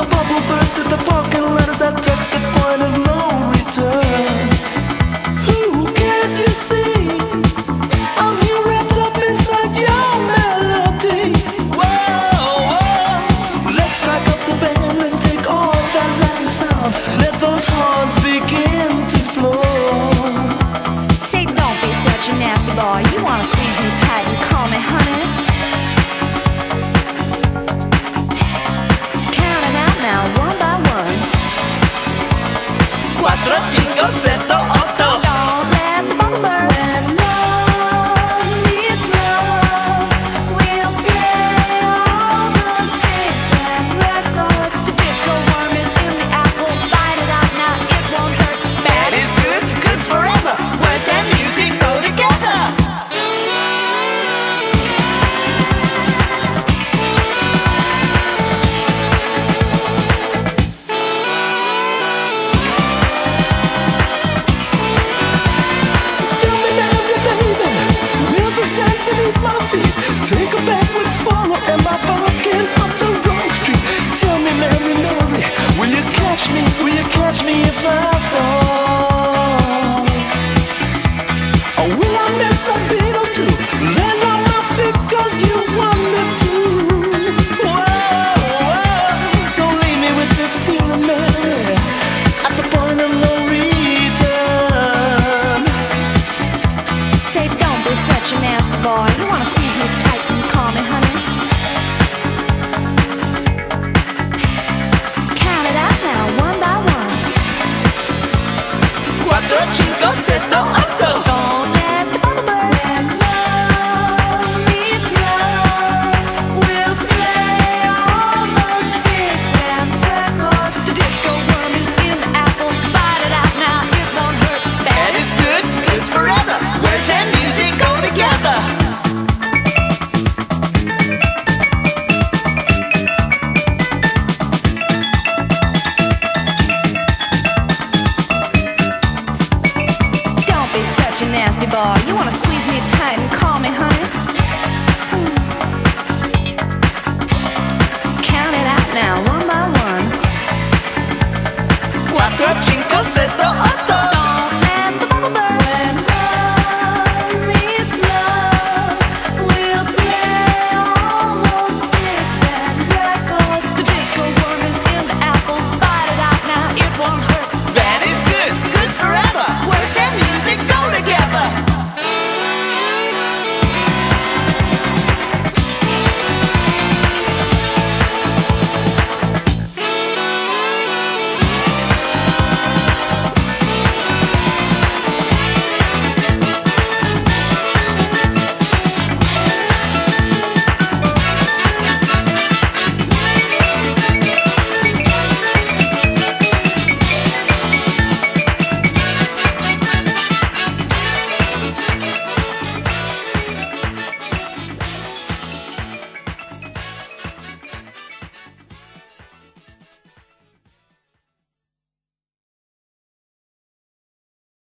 a bubble Go set the falseto. such a nasty boy. You wanna squeeze me tight and call